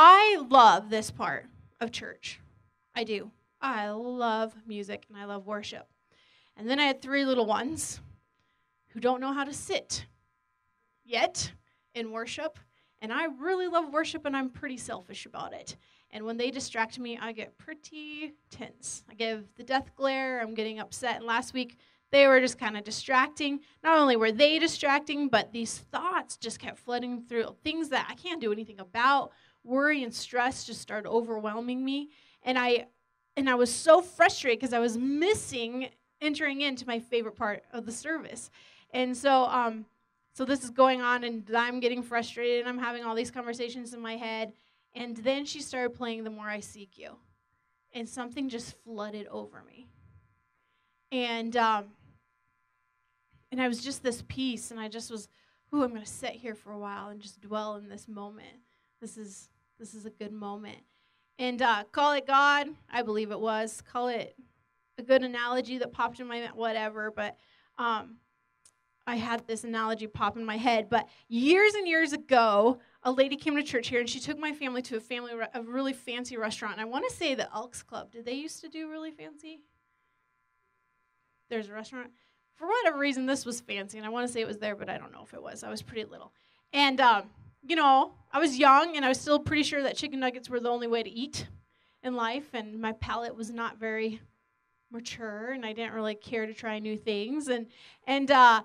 I love this part of church. I do. I love music and I love worship. And then I had three little ones who don't know how to sit yet in worship. And I really love worship and I'm pretty selfish about it. And when they distract me, I get pretty tense. I give the death glare, I'm getting upset. And last week, they were just kind of distracting. Not only were they distracting, but these thoughts just kept flooding through things that I can't do anything about. Worry and stress just started overwhelming me. And I and I was so frustrated because I was missing entering into my favorite part of the service. And so um so this is going on and I'm getting frustrated and I'm having all these conversations in my head and then she started playing The More I Seek You. And something just flooded over me. And um, and I was just this peace, and I just was, ooh, I'm gonna sit here for a while and just dwell in this moment. This is this is a good moment. And uh, call it God, I believe it was. Call it a good analogy that popped in my whatever, but um, I had this analogy pop in my head. But years and years ago, a lady came to church here and she took my family to a family a really fancy restaurant. And I want to say the Elks Club. Did they used to do really fancy? There's a restaurant. For whatever reason, this was fancy, and I want to say it was there, but I don't know if it was. I was pretty little, and um, you know, I was young, and I was still pretty sure that chicken nuggets were the only way to eat in life, and my palate was not very mature, and I didn't really care to try new things, and and uh,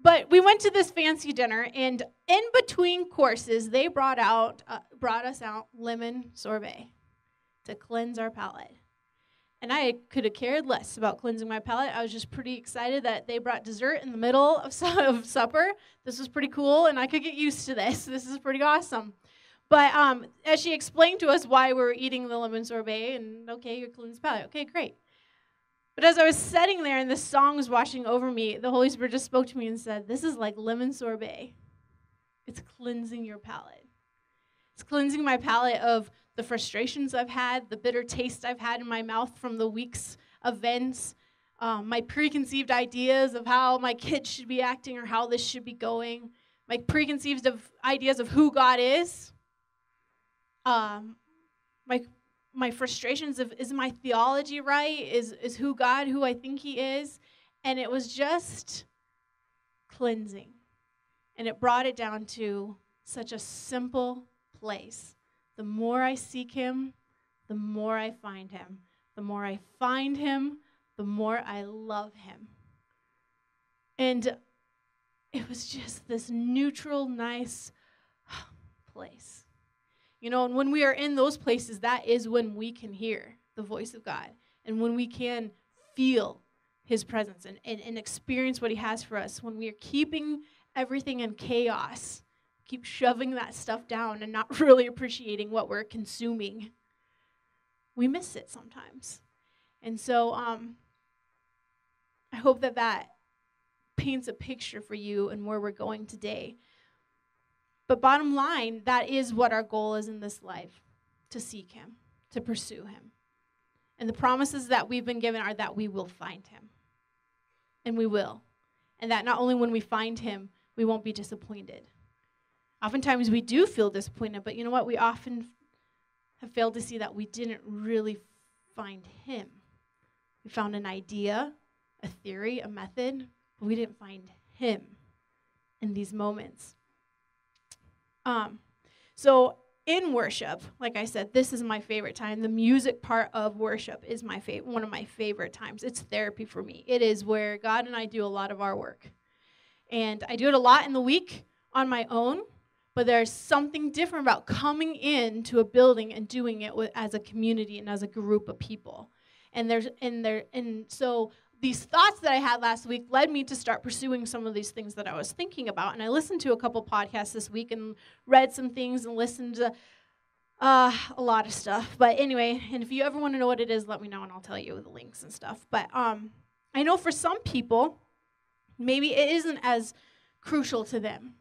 but we went to this fancy dinner, and in between courses, they brought out uh, brought us out lemon sorbet to cleanse our palate. And I could have cared less about cleansing my palate. I was just pretty excited that they brought dessert in the middle of, su- of supper. This was pretty cool, and I could get used to this. This is pretty awesome. But um, as she explained to us why we were eating the lemon sorbet, and okay, your cleansed palate. Okay, great. But as I was sitting there and this song was washing over me, the Holy Spirit just spoke to me and said, This is like lemon sorbet. It's cleansing your palate. It's cleansing my palate of the frustrations I've had, the bitter taste I've had in my mouth from the week's events, um, my preconceived ideas of how my kids should be acting or how this should be going, my preconceived of ideas of who God is, um, my my frustrations of is my theology right? Is is who God who I think He is? And it was just cleansing. And it brought it down to such a simple place. The more I seek Him, the more I find Him. The more I find Him, the more I love Him. And it was just this neutral, nice place. You know, and when we are in those places, that is when we can hear the voice of God and when we can feel his presence and, and, and experience what he has for us. When we are keeping everything in chaos, keep shoving that stuff down and not really appreciating what we're consuming, we miss it sometimes. And so um, I hope that that paints a picture for you and where we're going today. But bottom line, that is what our goal is in this life to seek Him, to pursue Him. And the promises that we've been given are that we will find Him. And we will. And that not only when we find Him, we won't be disappointed. Oftentimes we do feel disappointed, but you know what? We often have failed to see that we didn't really find Him. We found an idea, a theory, a method, but we didn't find Him in these moments. Um, so in worship, like I said, this is my favorite time. The music part of worship is my favorite, one of my favorite times. It's therapy for me. It is where God and I do a lot of our work, and I do it a lot in the week on my own. But there's something different about coming into a building and doing it with, as a community and as a group of people. And there's and there and so these thoughts that I had last week led me to start pursuing some of these things that I was thinking about. And I listened to a couple podcasts this week and read some things and listened to uh, a lot of stuff. But anyway, and if you ever want to know what it is, let me know and I'll tell you the links and stuff. But um, I know for some people, maybe it isn't as crucial to them.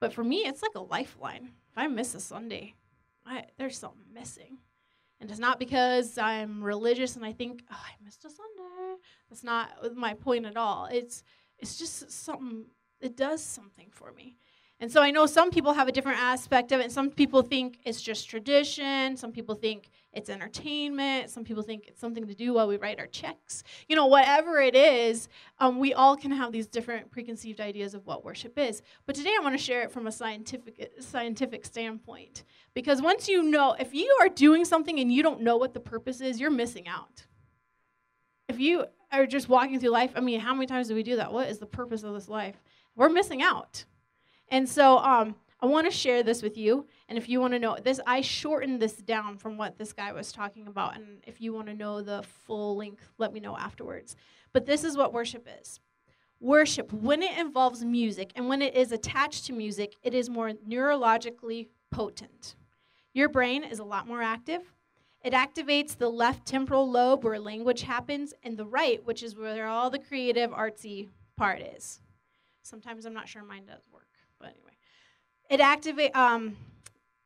But for me, it's like a lifeline. If I miss a Sunday, I, there's something missing. And it's not because I'm religious and I think, oh, I missed a Sunday. That's not my point at all. It's it's just something it does something for me. And so I know some people have a different aspect of it. Some people think it's just tradition. Some people think it's entertainment. Some people think it's something to do while we write our checks. You know, whatever it is, um, we all can have these different preconceived ideas of what worship is. But today I want to share it from a scientific scientific standpoint because once you know, if you are doing something and you don't know what the purpose is, you're missing out. If you are just walking through life, I mean, how many times do we do that? What is the purpose of this life? We're missing out. And so um, I want to share this with you. And if you want to know this, I shortened this down from what this guy was talking about. And if you want to know the full length, let me know afterwards. But this is what worship is. Worship, when it involves music and when it is attached to music, it is more neurologically potent. Your brain is a lot more active. It activates the left temporal lobe where language happens, and the right, which is where all the creative, artsy part is. Sometimes I'm not sure mine does work. But anyway, it activate um,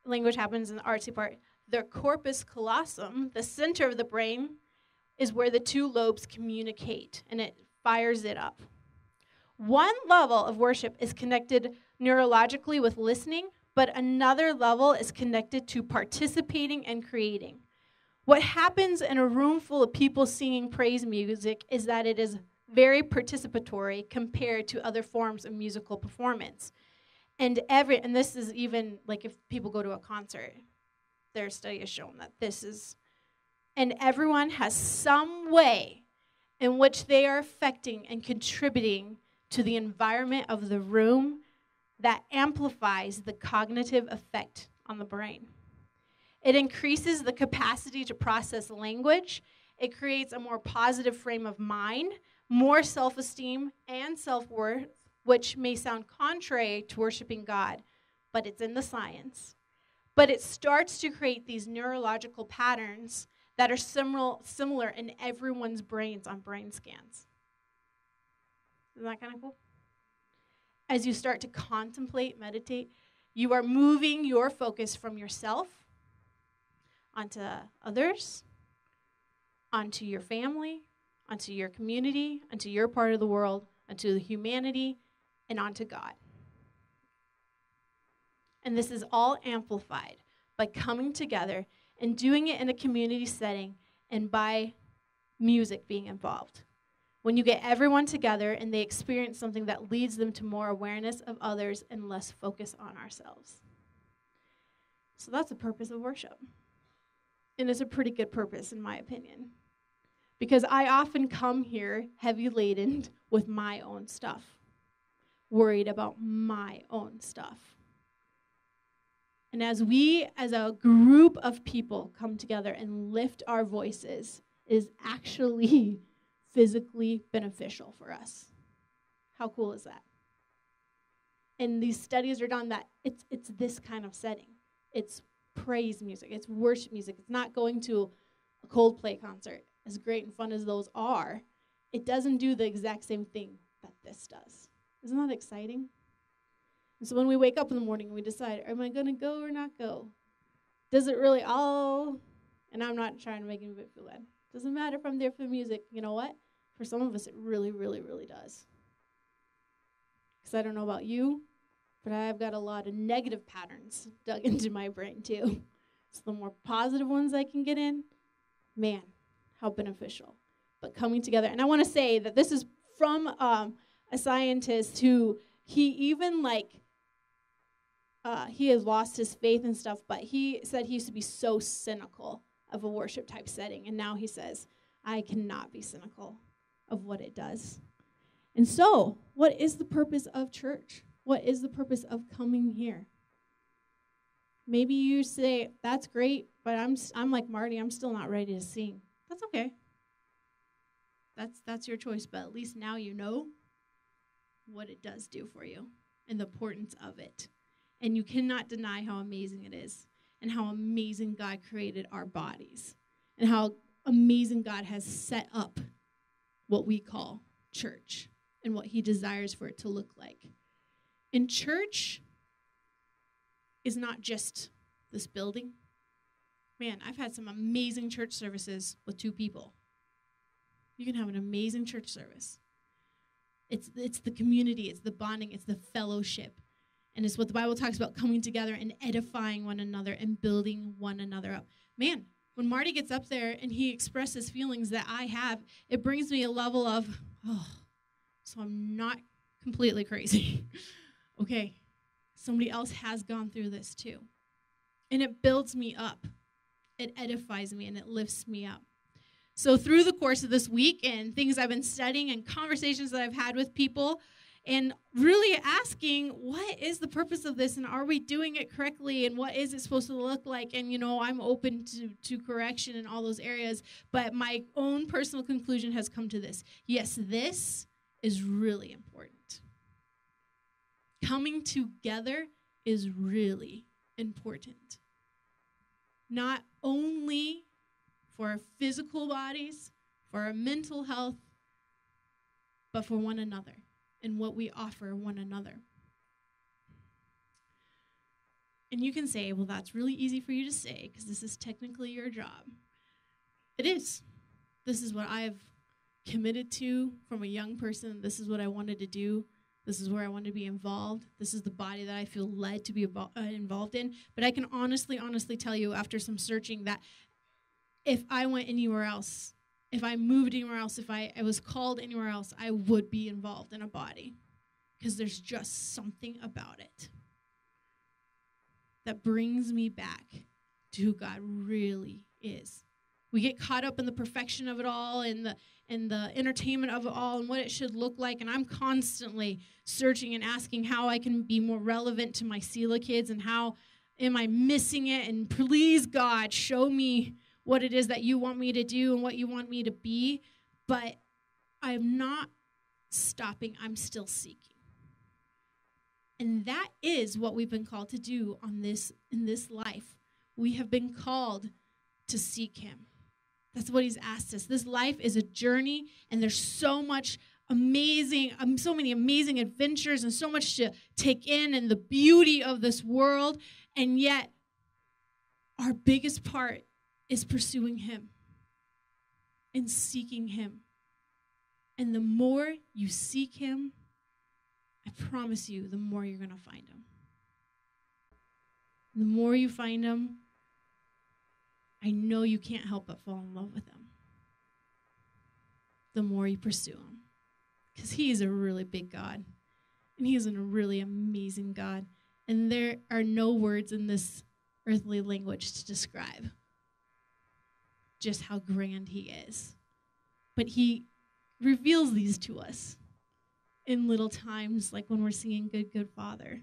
language happens in the artsy part. The corpus callosum, the center of the brain, is where the two lobes communicate, and it fires it up. One level of worship is connected neurologically with listening, but another level is connected to participating and creating. What happens in a room full of people singing praise music is that it is very participatory compared to other forms of musical performance. And every and this is even like if people go to a concert, their study has shown that this is and everyone has some way in which they are affecting and contributing to the environment of the room that amplifies the cognitive effect on the brain. It increases the capacity to process language. It creates a more positive frame of mind, more self esteem and self worth, which may sound contrary to worshiping God, but it's in the science. But it starts to create these neurological patterns that are similar, similar in everyone's brains on brain scans. Isn't that kind of cool? As you start to contemplate, meditate, you are moving your focus from yourself onto others, onto your family, onto your community, onto your part of the world, onto the humanity, and onto God. And this is all amplified by coming together and doing it in a community setting and by music being involved. When you get everyone together and they experience something that leads them to more awareness of others and less focus on ourselves. So that's the purpose of worship. And it's a pretty good purpose, in my opinion. Because I often come here heavy laden with my own stuff worried about my own stuff. And as we, as a group of people, come together and lift our voices, is actually physically beneficial for us. How cool is that? And these studies are done that it's, it's this kind of setting. It's praise music, it's worship music. It's not going to a Coldplay concert, as great and fun as those are. It doesn't do the exact same thing that this does. Isn't that exciting? And so when we wake up in the morning, we decide, am I going to go or not go? Does it really all? And I'm not trying to make anybody feel bad. Doesn't matter if I'm there for the music. You know what? For some of us, it really, really, really does. Because I don't know about you, but I've got a lot of negative patterns dug into my brain too. So the more positive ones I can get in, man, how beneficial. But coming together, and I want to say that this is from um, a scientist who he even like uh, he has lost his faith and stuff, but he said he used to be so cynical of a worship type setting, and now he says, I cannot be cynical of what it does. And so, what is the purpose of church? What is the purpose of coming here? Maybe you say, That's great, but I'm, I'm like Marty, I'm still not ready to sing. That's okay. That's, that's your choice, but at least now you know what it does do for you and the importance of it. And you cannot deny how amazing it is and how amazing God created our bodies and how amazing God has set up what we call church and what he desires for it to look like. And church is not just this building. Man, I've had some amazing church services with two people. You can have an amazing church service it's, it's the community, it's the bonding, it's the fellowship. And it's what the Bible talks about coming together and edifying one another and building one another up. Man, when Marty gets up there and he expresses feelings that I have, it brings me a level of, oh, so I'm not completely crazy. okay, somebody else has gone through this too. And it builds me up, it edifies me, and it lifts me up. So, through the course of this week and things I've been studying and conversations that I've had with people, and really asking what is the purpose of this and are we doing it correctly and what is it supposed to look like? And you know i'm open to, to correction in all those areas but my own personal conclusion has come to this. Yes this is really important. Coming together is really important. Not only for our physical bodies for our mental health but for one another and what we offer one another. And you can say, well, that's really easy for you to say because this is technically your job. It is. This is what I've committed to from a young person. This is what I wanted to do. This is where I want to be involved. This is the body that I feel led to be uh, involved in. But I can honestly, honestly tell you after some searching that if I went anywhere else, if I moved anywhere else, if I, I was called anywhere else, I would be involved in a body because there's just something about it that brings me back to who God really is. We get caught up in the perfection of it all and the and the entertainment of it all and what it should look like. And I'm constantly searching and asking how I can be more relevant to my Sela kids and how am I missing it? And please, God, show me what it is that you want me to do and what you want me to be, but I'm not stopping, I'm still seeking. And that is what we've been called to do on this in this life. We have been called to seek him. That's what he's asked us. This life is a journey and there's so much amazing um, so many amazing adventures and so much to take in and the beauty of this world and yet our biggest part is pursuing Him and seeking Him. And the more you seek Him, I promise you, the more you're going to find Him. The more you find Him, I know you can't help but fall in love with Him. The more you pursue Him. Because He is a really big God. And He is a really amazing God. And there are no words in this earthly language to describe just how grand he is. But he reveals these to us in little times, like when we're singing Good, Good Father.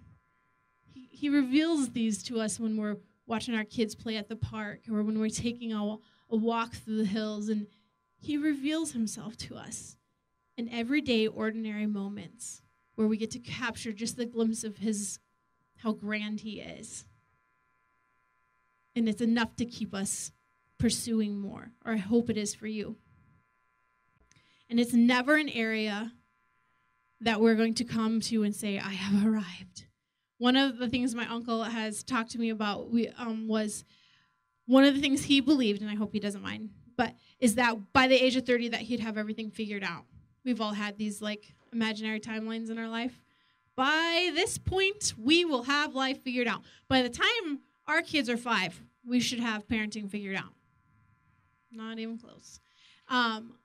He, he reveals these to us when we're watching our kids play at the park or when we're taking a, a walk through the hills. And he reveals himself to us in everyday, ordinary moments where we get to capture just the glimpse of his, how grand he is. And it's enough to keep us pursuing more, or I hope it is for you. And it's never an area that we're going to come to and say, I have arrived. One of the things my uncle has talked to me about we, um, was one of the things he believed, and I hope he doesn't mind, but is that by the age of 30 that he'd have everything figured out. We've all had these like imaginary timelines in our life. By this point, we will have life figured out. By the time our kids are five, we should have parenting figured out. Not even close. Um,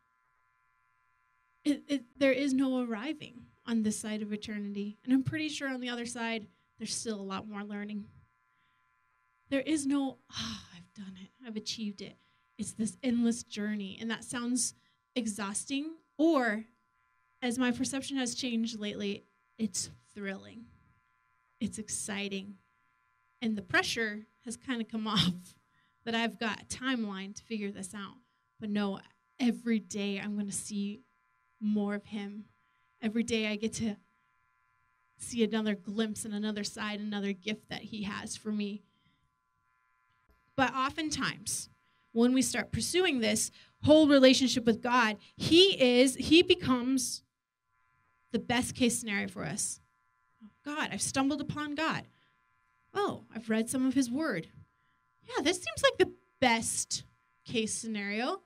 it, it, there is no arriving on this side of eternity. And I'm pretty sure on the other side, there's still a lot more learning. There is no, oh, I've done it, I've achieved it. It's this endless journey. And that sounds exhausting, or as my perception has changed lately, it's thrilling, it's exciting. And the pressure has kind of come off that I've got a timeline to figure this out. But no, every day I'm going to see more of Him. Every day I get to see another glimpse and another side, another gift that He has for me. But oftentimes, when we start pursuing this whole relationship with God, He is, He becomes the best case scenario for us. God, I've stumbled upon God. Oh, I've read some of His Word yeah, this seems like the best case scenario.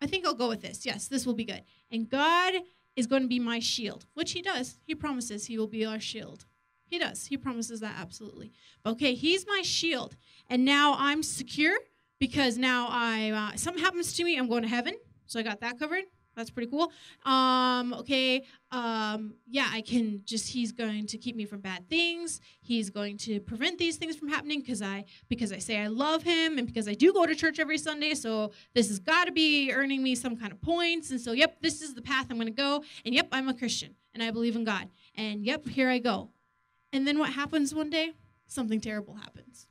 I think I'll go with this. Yes, this will be good. And God is going to be my shield, which He does. He promises He will be our shield. He does. He promises that absolutely. Okay, He's my shield. And now I'm secure because now I uh, something happens to me, I'm going to heaven. So I got that covered. That's pretty cool. Um, okay, um, yeah, I can just. He's going to keep me from bad things. He's going to prevent these things from happening because I because I say I love him and because I do go to church every Sunday. So this has got to be earning me some kind of points. And so, yep, this is the path I'm going to go. And yep, I'm a Christian and I believe in God. And yep, here I go. And then what happens one day? Something terrible happens.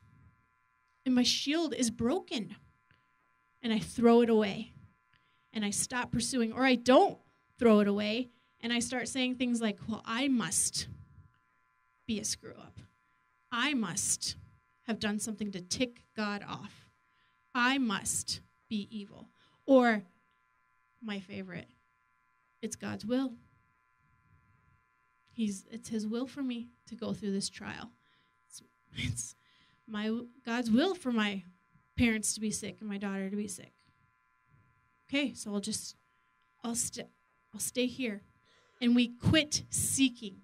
And my shield is broken. And I throw it away and I stop pursuing, or I don't throw it away, and I start saying things like, well, I must be a screw up. I must have done something to tick God off. I must be evil. Or, my favorite, it's God's will. He's, it's His will for me to go through this trial. It's, it's my God's will for my parents to be sick and my daughter to be sick okay, so I'll just, I'll, st- I'll stay here. And we quit seeking.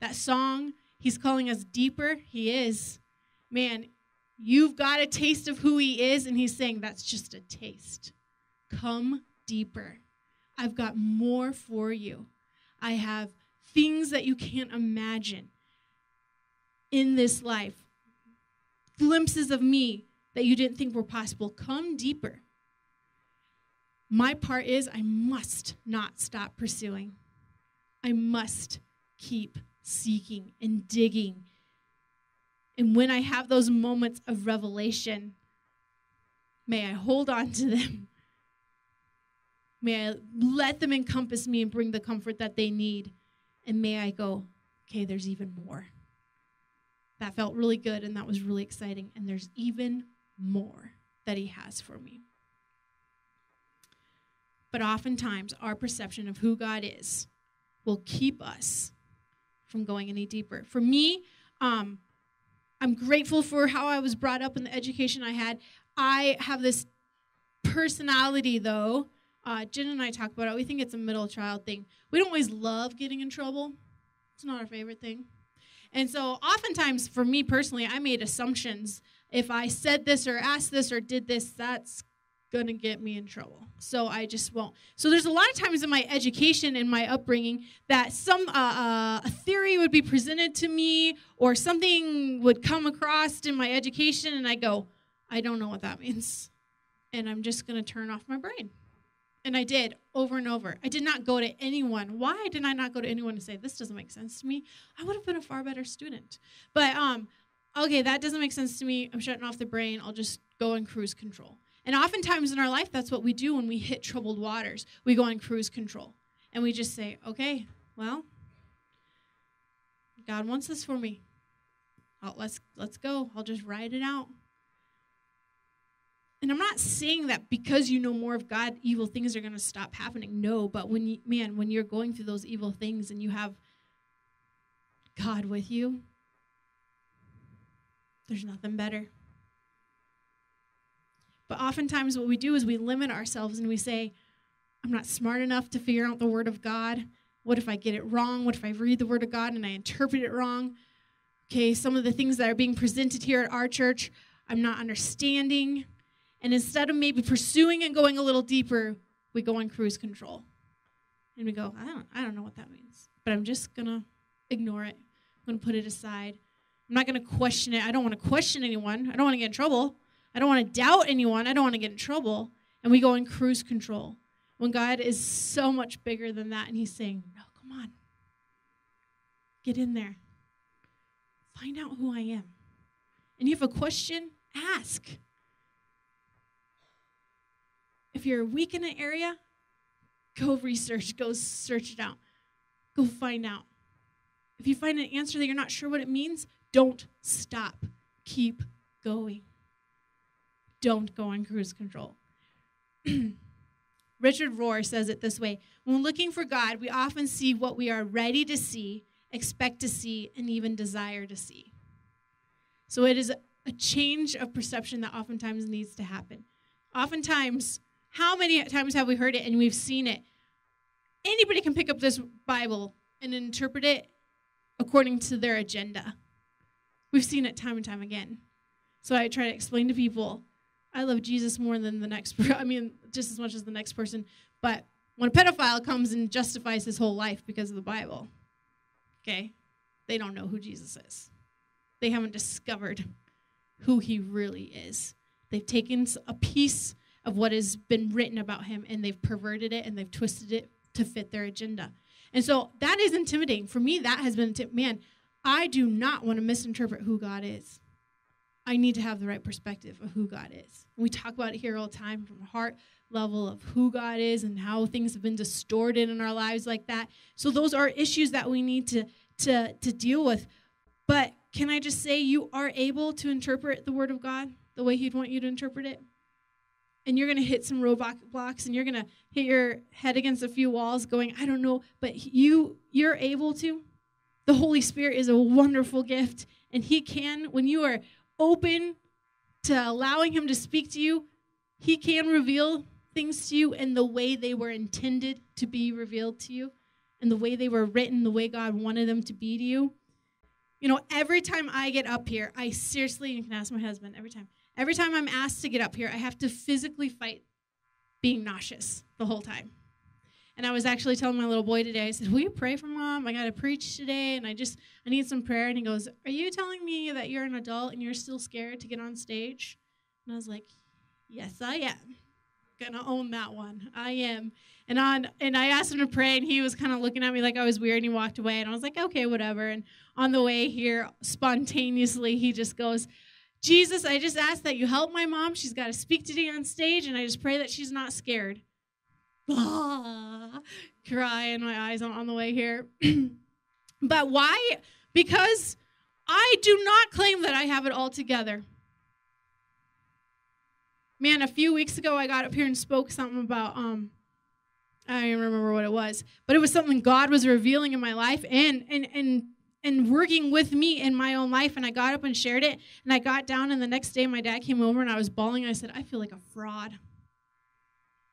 That song, he's calling us deeper. He is. Man, you've got a taste of who he is, and he's saying that's just a taste. Come deeper. I've got more for you. I have things that you can't imagine in this life, glimpses of me that you didn't think were possible. Come deeper. My part is I must not stop pursuing. I must keep seeking and digging. And when I have those moments of revelation, may I hold on to them. May I let them encompass me and bring the comfort that they need. And may I go, okay, there's even more. That felt really good and that was really exciting. And there's even more that He has for me. But oftentimes, our perception of who God is will keep us from going any deeper. For me, um, I'm grateful for how I was brought up and the education I had. I have this personality, though. Uh, Jen and I talk about it. We think it's a middle child thing. We don't always love getting in trouble, it's not our favorite thing. And so, oftentimes, for me personally, I made assumptions. If I said this or asked this or did this, that's gonna get me in trouble. So I just won't. So there's a lot of times in my education and my upbringing that some uh, uh, a theory would be presented to me or something would come across in my education, and I go, I don't know what that means, and I'm just gonna turn off my brain. And I did over and over. I did not go to anyone. Why did I not go to anyone to say this doesn't make sense to me? I would have been a far better student. But um, okay, that doesn't make sense to me. I'm shutting off the brain. I'll just go in cruise control. And oftentimes in our life, that's what we do when we hit troubled waters. We go on cruise control and we just say, okay, well, God wants this for me. I'll, let's, let's go. I'll just ride it out. And I'm not saying that because you know more of God, evil things are going to stop happening. No, but when you, man, when you're going through those evil things and you have God with you, there's nothing better. But oftentimes, what we do is we limit ourselves and we say, I'm not smart enough to figure out the Word of God. What if I get it wrong? What if I read the Word of God and I interpret it wrong? Okay, some of the things that are being presented here at our church, I'm not understanding. And instead of maybe pursuing and going a little deeper, we go on cruise control. And we go, I don't, I don't know what that means, but I'm just going to ignore it. I'm going to put it aside. I'm not going to question it. I don't want to question anyone. I don't want to get in trouble. I don't want to doubt anyone. I don't want to get in trouble. And we go in cruise control when God is so much bigger than that. And He's saying, No, come on. Get in there. Find out who I am. And you have a question, ask. If you're weak in an area, go research, go search it out, go find out. If you find an answer that you're not sure what it means, don't stop. Keep going don't go on cruise control. Richard Rohr says it this way When looking for God, we often see what we are ready to see, expect to see, and even desire to see. So it is a change of perception that oftentimes needs to happen. Oftentimes, how many times have we heard it and we've seen it? Anybody can pick up this Bible and interpret it according to their agenda. We've seen it time and time again. So I try to explain to people I love Jesus more than the next I mean just as much as the next person, but when a pedophile comes and justifies his whole life because of the Bible, okay? They don't know who Jesus is. They haven't discovered who he really is. They've taken a piece of what has been written about him and they've perverted it and they've twisted it to fit their agenda. And so that is intimidating. For me, that has been, man, I do not want to misinterpret who God is. I need to have the right perspective of who God is. We talk about it here all the time from heart level of who God is and how things have been distorted in our lives like that. So those are issues that we need to to to deal with. But can I just say you are able to interpret the word of God the way he'd want you to interpret it? and you're going to hit some roadblocks and you're going to hit your head against a few walls going i don't know but you you're able to the holy spirit is a wonderful gift and he can when you are open to allowing him to speak to you he can reveal things to you in the way they were intended to be revealed to you and the way they were written the way god wanted them to be to you you know every time i get up here i seriously you can ask my husband every time Every time I'm asked to get up here, I have to physically fight being nauseous the whole time. And I was actually telling my little boy today, I said, Will you pray for mom? I got to preach today and I just, I need some prayer. And he goes, Are you telling me that you're an adult and you're still scared to get on stage? And I was like, Yes, I am. Gonna own that one. I am. And on and I asked him to pray, and he was kind of looking at me like I was weird, and he walked away. And I was like, okay, whatever. And on the way here, spontaneously, he just goes, Jesus, I just ask that you help my mom. She's got to speak today on stage, and I just pray that she's not scared. Ah, cry in my eyes on, on the way here. but why? Because I do not claim that I have it all together. Man, a few weeks ago, I got up here and spoke something about, um, I don't remember what it was, but it was something God was revealing in my life. And, and, and and working with me in my own life. And I got up and shared it. And I got down, and the next day my dad came over and I was bawling. I said, I feel like a fraud.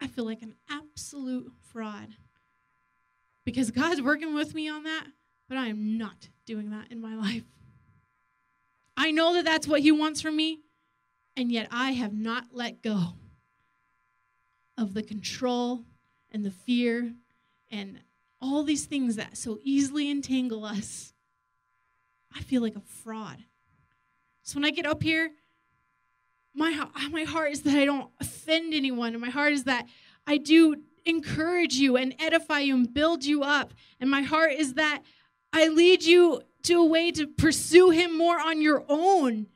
I feel like an absolute fraud. Because God's working with me on that, but I am not doing that in my life. I know that that's what He wants from me, and yet I have not let go of the control and the fear and all these things that so easily entangle us I feel like a fraud. So when I get up here, my, my heart is that I don't offend anyone. And my heart is that I do encourage you and edify you and build you up. And my heart is that I lead you to a way to pursue Him more on your own.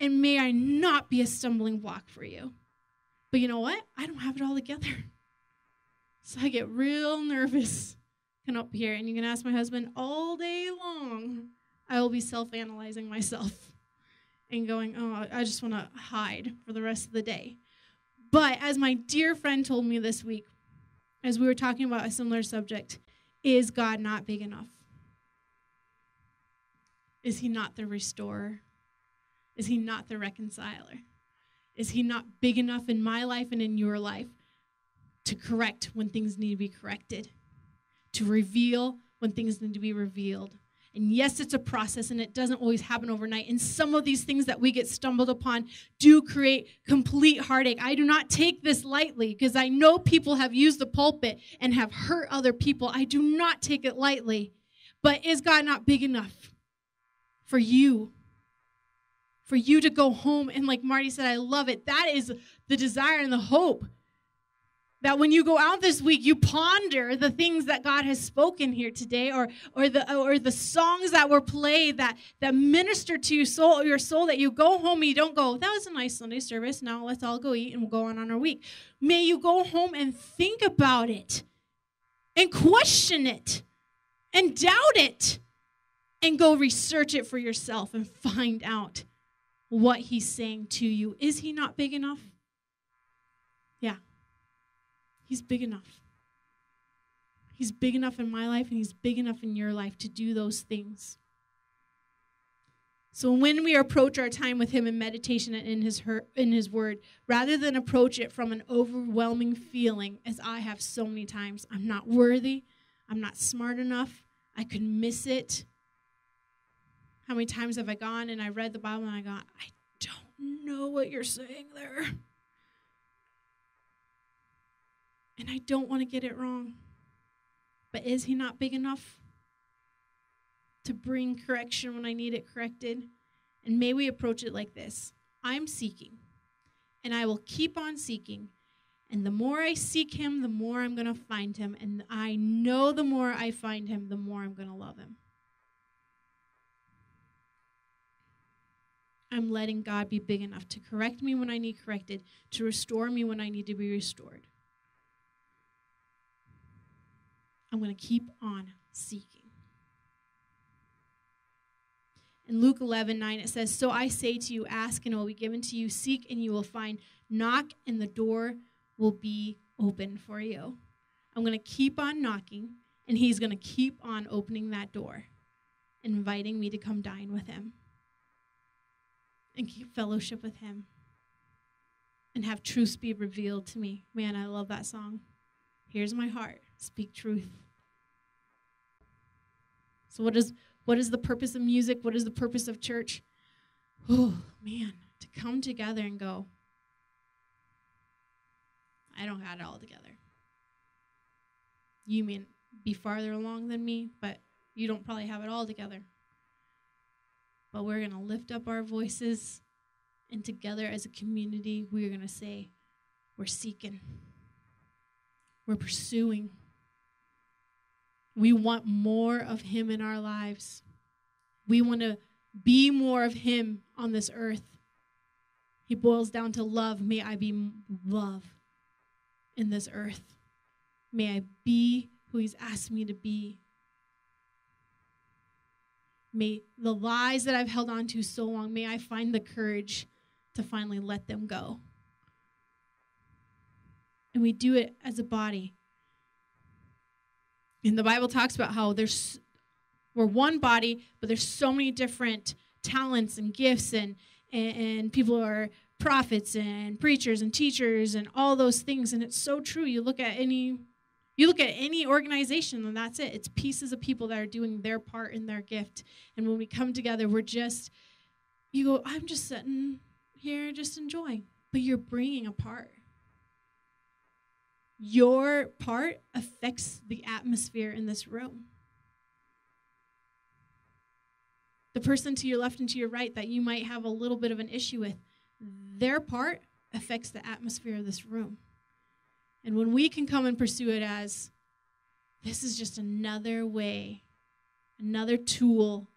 And may I not be a stumbling block for you. But you know what? I don't have it all together. So I get real nervous coming up here. And you can ask my husband all day long I will be self analyzing myself and going, oh, I just want to hide for the rest of the day. But as my dear friend told me this week, as we were talking about a similar subject, is God not big enough? Is he not the restorer? Is he not the reconciler? Is he not big enough in my life and in your life to correct when things need to be corrected? To reveal when things need to be revealed? And yes, it's a process and it doesn't always happen overnight. And some of these things that we get stumbled upon do create complete heartache. I do not take this lightly because I know people have used the pulpit and have hurt other people. I do not take it lightly. But is God not big enough for you? For you to go home and, like Marty said, I love it. That is the desire and the hope that when you go out this week you ponder the things that god has spoken here today or or the or the songs that were played that that minister to your soul your soul that you go home and you don't go that was a nice sunday service. Now let's all go eat and we'll go on on our week. May you go home and think about it and question it and doubt it and go research it for yourself and find out what he's saying to you. Is he not big enough? Yeah He's big enough. He's big enough in my life and he's big enough in your life to do those things. So when we approach our time with him in meditation and in his in his word, rather than approach it from an overwhelming feeling as I have so many times, I'm not worthy, I'm not smart enough, I could miss it. How many times have I gone and I read the Bible and I go, I don't know what you're saying there. And I don't want to get it wrong. But is he not big enough to bring correction when I need it corrected? And may we approach it like this I'm seeking, and I will keep on seeking. And the more I seek him, the more I'm going to find him. And I know the more I find him, the more I'm going to love him. I'm letting God be big enough to correct me when I need corrected, to restore me when I need to be restored. I'm going to keep on seeking. In Luke 11, 9, it says, So I say to you, ask and it will be given to you, seek and you will find, knock and the door will be open for you. I'm going to keep on knocking, and he's going to keep on opening that door, inviting me to come dine with him and keep fellowship with him and have truth be revealed to me. Man, I love that song. Here's my heart. Speak truth. So what is what is the purpose of music? What is the purpose of church? Oh, man, to come together and go, I don't have it all together. You may be farther along than me, but you don't probably have it all together. But we're going to lift up our voices, and together as a community, we're going to say, We're seeking, we're pursuing. We want more of Him in our lives. We want to be more of Him on this earth. He boils down to love. May I be love in this earth. May I be who He's asked me to be. May the lies that I've held on to so long, may I find the courage to finally let them go. And we do it as a body. And the Bible talks about how there's we're one body, but there's so many different talents and gifts and and, and people are prophets and preachers and teachers and all those things. And it's so true. You look at any you look at any organization and that's it. It's pieces of people that are doing their part in their gift. And when we come together we're just you go i'm just sitting here just enjoying but you're bringing a part your part affects the atmosphere in this room the person to your left and to your right that you might have a little bit of an issue with their part affects the atmosphere of this room. And when we can come and pursue it as this is just another way, another tool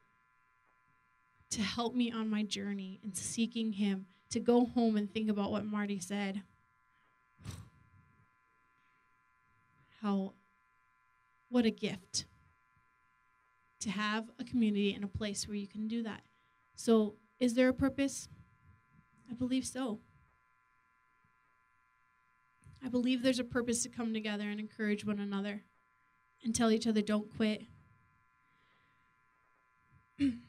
to help me on my journey in seeking Him, to go home and think about what Marty said. How, what a gift to have a community and a place where you can do that. So, is there a purpose? I believe so. I believe there's a purpose to come together and encourage one another and tell each other, don't quit.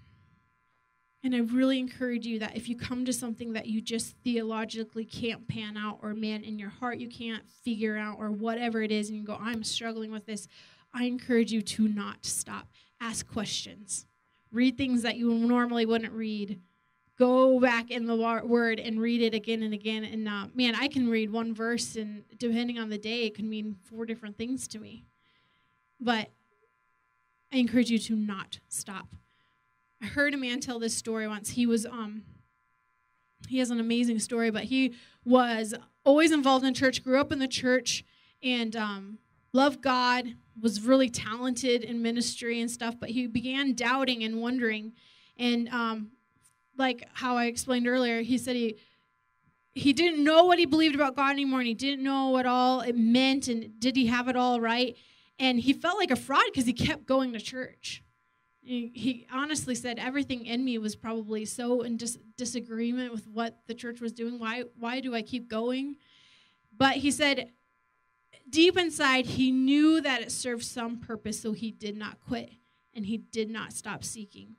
and I really encourage you that if you come to something that you just theologically can't pan out, or man, in your heart you can't figure out, or whatever it is, and you go, I'm struggling with this, I encourage you to not stop. Ask questions. Read things that you normally wouldn't read go back in the word and read it again and again. And uh, man, I can read one verse, and depending on the day, it can mean four different things to me. But I encourage you to not stop. I heard a man tell this story once. He was um he has an amazing story, but he was always involved in church, grew up in the church, and um, loved God, was really talented in ministry and stuff. But he began doubting and wondering, and um, like how I explained earlier, he said he he didn't know what he believed about God anymore, and he didn't know what all it meant, and did he have it all right? And he felt like a fraud because he kept going to church. He, honestly said everything in me was probably so in dis- disagreement with what the church was doing. Why why do I keep going? But he said deep inside he knew that it served some purpose, so he did not quit and he did not stop seeking.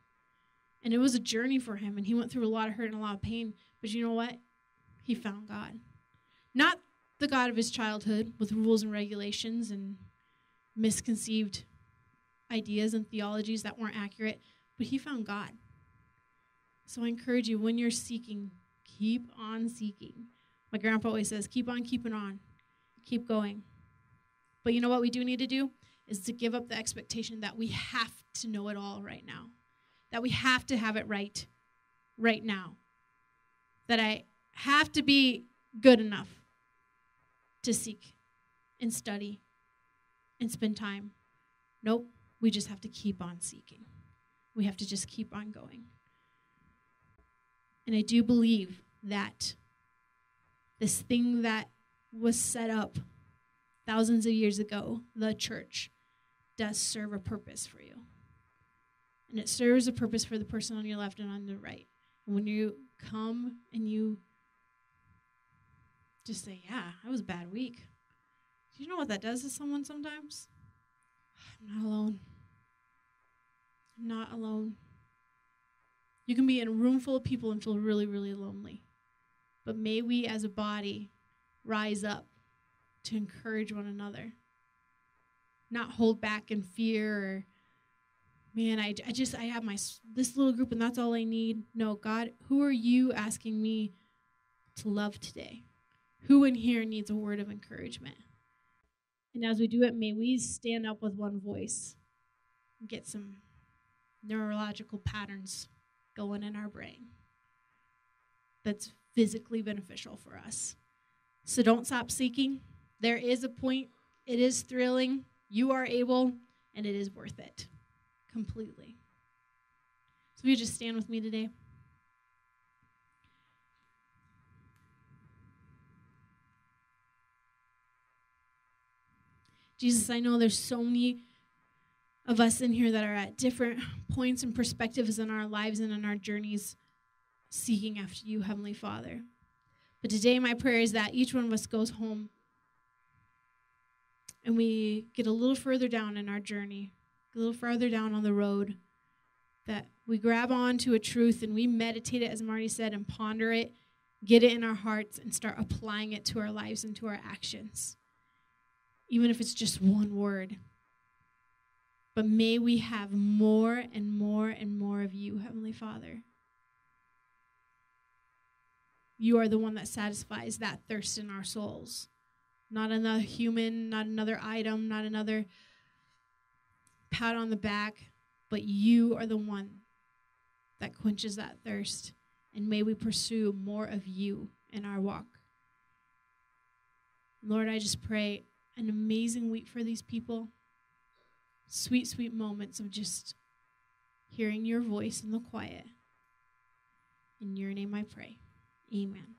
And it was a journey for him, and he went through a lot of hurt and a lot of pain. But you know what? He found God. Not the God of his childhood with rules and regulations and misconceived ideas and theologies that weren't accurate, but he found God. So I encourage you when you're seeking, keep on seeking. My grandpa always says, keep on keeping on, keep going. But you know what we do need to do? Is to give up the expectation that we have to know it all right now, that we have to have it right right now, that I have to be good enough to seek and study and spend time. Nope, we just have to keep on seeking. We have to just keep on going. And I do believe that this thing that was set up thousands of years ago, the church, does serve a purpose for you. And it serves a purpose for the person on your left and on the right. And when you come and you just say, Yeah, that was a bad week. Do you know what that does to someone sometimes? I'm not alone. Not alone. You can be in a room full of people and feel really, really lonely. But may we as a body rise up to encourage one another, not hold back in fear or, man, I, I just, I have my, this little group and that's all I need. No, God, who are you asking me to love today? Who in here needs a word of encouragement? And as we do it, may we stand up with one voice and get some neurological patterns going in our brain that's physically beneficial for us. So don't stop seeking. There is a point, it is thrilling. You are able, and it is worth it completely. So, will you just stand with me today? Jesus, I know there's so many of us in here that are at different points and perspectives in our lives and in our journeys seeking after you, Heavenly Father. But today, my prayer is that each one of us goes home and we get a little further down in our journey, a little farther down on the road, that we grab on to a truth and we meditate it, as Marty said, and ponder it, get it in our hearts, and start applying it to our lives and to our actions even if it's just one word. But may we have more and more and more of you, Heavenly Father. You are the one that satisfies that thirst in our souls. Not another human, not another item, not another pat on the back, but you are the one that quenches that thirst. And may we pursue more of you in our walk. Lord, I just pray an amazing week for these people. Sweet, sweet moments of just hearing your voice in the quiet. In your name I pray. Amen.